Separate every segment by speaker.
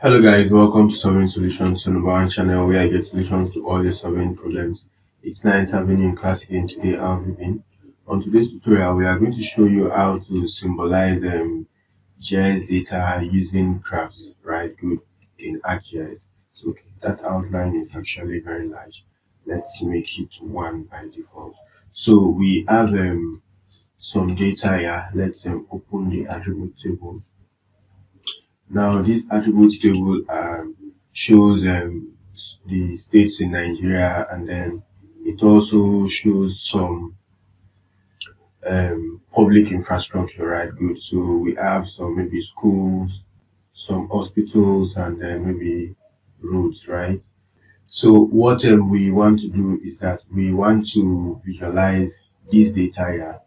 Speaker 1: Hello guys, welcome to Surveying Solutions, the one channel where I get solutions to all your solving problems. It's nice having you in class again today. How have you been? On today's tutorial, we are going to show you how to symbolize um, GIS data using graphs, right? Good in ArcGIS. So okay, that outline is actually very large. Let's make it one by default. So we have um, some data here. Let's um, open the attribute table now, this attributes table um, shows um, the states in Nigeria and then it also shows some um, public infrastructure, right? Good. So we have some maybe schools, some hospitals, and then maybe roads, right? So what um, we want to do is that we want to visualize this data here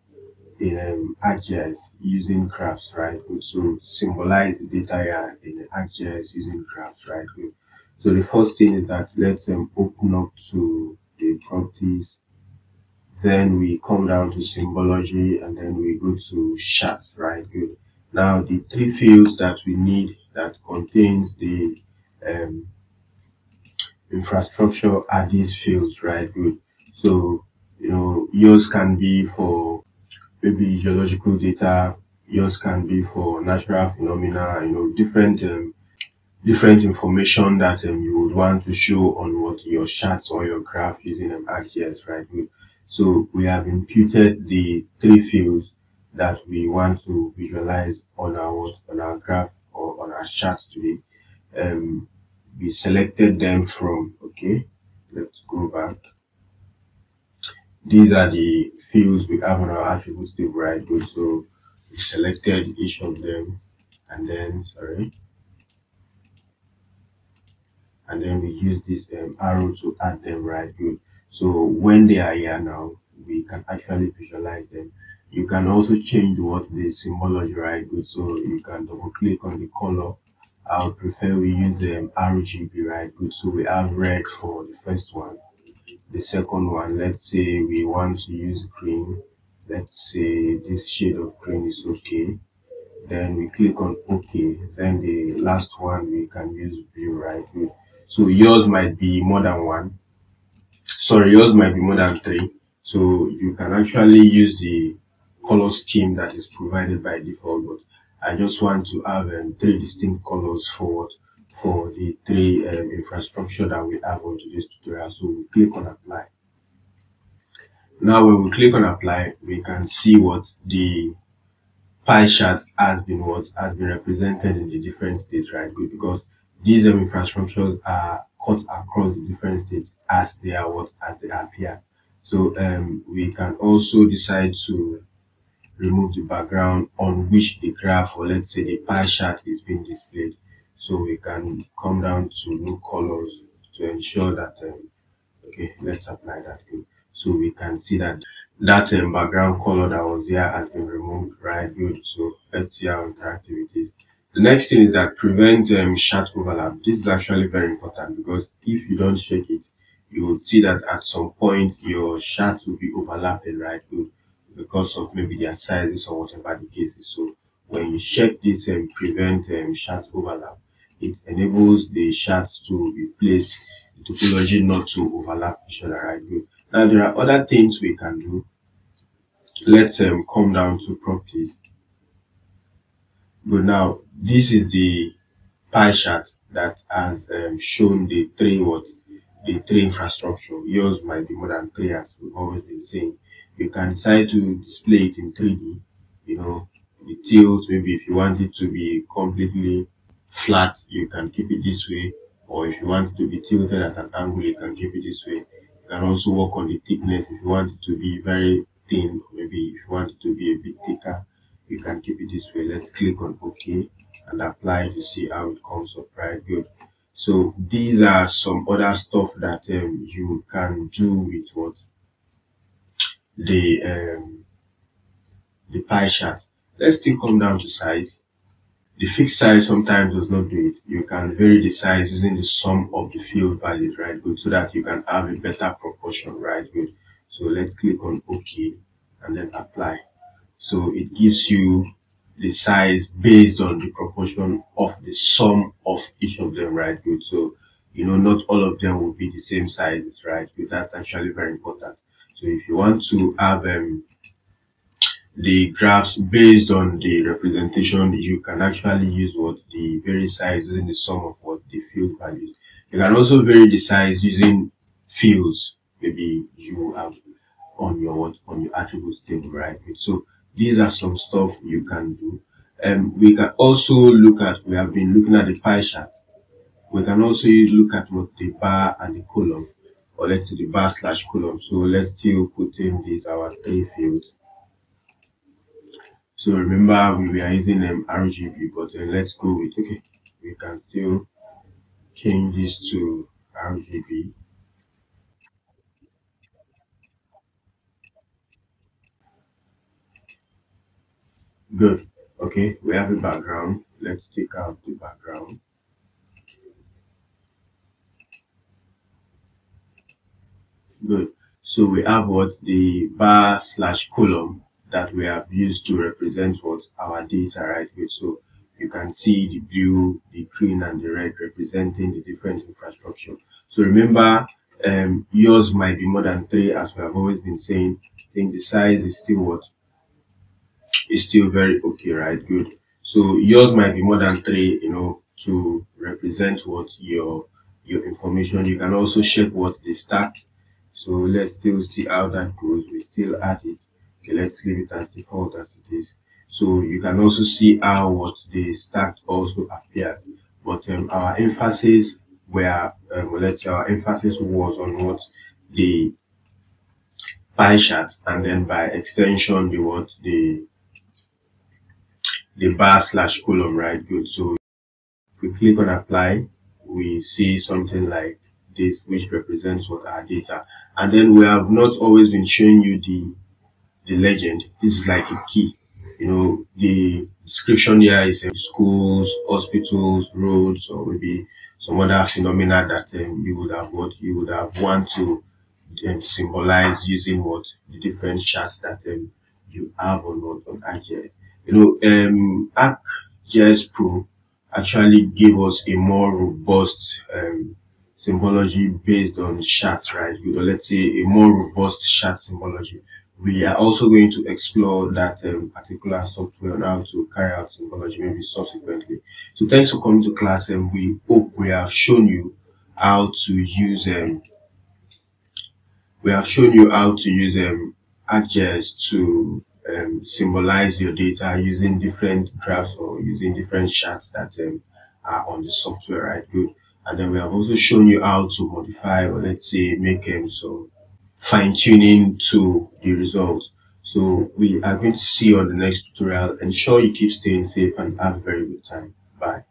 Speaker 1: in um, ArcGIS using graphs, right? Good. So symbolize the data here in ArcGIS using graphs, right? Good. So the first thing is that let's um, open up to the properties. Then we come down to symbology and then we go to charts, right? Good. Now the three fields that we need that contains the um, infrastructure are these fields, right? Good. So, you know, yours can be for maybe geological data, yours can be for natural phenomena, you know, different um, different information that um, you would want to show on what your charts or your graph using um, ArcGIS, right? Good. So we have imputed the three fields that we want to visualize on our on our graph or on our charts today. Um, we selected them from okay. Let's go back these are the fields we have on our attributes table, right? Good. So we selected each of them and then, sorry, and then we use this um, arrow to add them, right? Good. So when they are here now, we can actually visualize them. You can also change what the symbology, right? Good. So you can double click on the color. I would prefer we use the um, RGB, right? Good. So we have red for the first one the second one. Let's say we want to use green. Let's say this shade of green is okay. Then we click on ok then the last one we can use blue right? So yours might be more than one. Sorry yours might be more than three. So you can actually use the color scheme that is provided by default but i just want to have um, three distinct colors for for the three um, infrastructure that we have on today's tutorial. So we click on apply. Now when we click on apply, we can see what the pie chart has been what has been represented in the different states, right? Good because these um, infrastructures are cut across the different states as they are what as they appear. So um, we can also decide to remove the background on which the graph or let's say the pie chart is being displayed so we can come down to no colors to ensure that um, okay let's apply that good so we can see that that um, background color that was here has been removed right? Good. So let's see how interactive it is. The next thing is that prevent um, chart overlap. This is actually very important because if you don't check it you will see that at some point your charts will be overlapping right? Good. Because of maybe their sizes or whatever the case is. So when you check this and um, prevent um, chart overlap it enables the charts to be placed, the topology not to overlap each other, right? Good. Now there are other things we can do. Let's um, come down to properties. Good. Now this is the pie chart that has um, shown the three what the three infrastructure. Yours might be more than three, as we've always been saying. You can decide to display it in 3D. You know, the tilt maybe if you want it to be completely flat, you can keep it this way. Or if you want it to be tilted at an angle, you can keep it this way. You can also work on the thickness if you want it to be very thin, maybe if you want it to be a bit thicker, you can keep it this way. Let's click on OK and apply to see how it comes up, right? Good. So these are some other stuff that um, you can do with what the um, the pie chart. Let's still come down to size. The fixed size sometimes does not do it. You can vary the size using the sum of the field values, right? Good. So that you can have a better proportion, right? Good. So let's click on OK and then apply. So it gives you the size based on the proportion of the sum of each of them, right? Good. So, you know, not all of them will be the same sizes, right? Good. That's actually very important. So if you want to have um, the graphs based on the representation, you can actually use what the vary size using the sum of what the field values. You can also vary the size using fields. Maybe you have on your what on your attributes table, right? So these are some stuff you can do. And um, we can also look at we have been looking at the pie chart. We can also look at what the bar and the column, or let's say the bar slash column. So let's still put in these our three fields. So remember we were using um, RGB, but uh, let's go with, okay, we can still change this to RGB. Good. Okay, we have a background. Let's take out the background. Good. So we have what the bar slash column that we have used to represent what our data, right? here. So you can see the blue, the green, and the red representing the different infrastructure. So remember, um, yours might be more than three, as we have always been saying. I think the size is still what is still very okay, right? Good. So yours might be more than three, you know, to represent what your your information. You can also check what the start. So let's still see how that goes. We still add it. Okay, let's leave it as default as it is. So you can also see how what the stack also appears. But um, our emphasis where um, let's say our emphasis was on what the pie chart and then by extension the what the the bar slash column, right? Good. So if we click on apply, we see something like this, which represents what our data. And then we have not always been showing you the the legend. This is like a key. You know, the description here is uh, schools, hospitals, roads, or maybe some other phenomena that um, you would have what you would have want to um, symbolize using what the different charts that um, you have on on ArcGIS. You know, um, ArcGIS Pro actually gave us a more robust um, symbology based on charts, right? Or let's say a more robust chart symbology we are also going to explore that um, particular software on how to carry out symbology maybe subsequently. So thanks for coming to class and we hope we have shown you how to use um, we have shown you how to use um, ArcGIS to um, symbolize your data using different graphs or using different charts that um, are on the software, right? Good. And then we have also shown you how to modify or let's say make um, some fine tuning to the results. So we are going to see you on the next tutorial. Ensure you keep staying safe and have a very good time. Bye.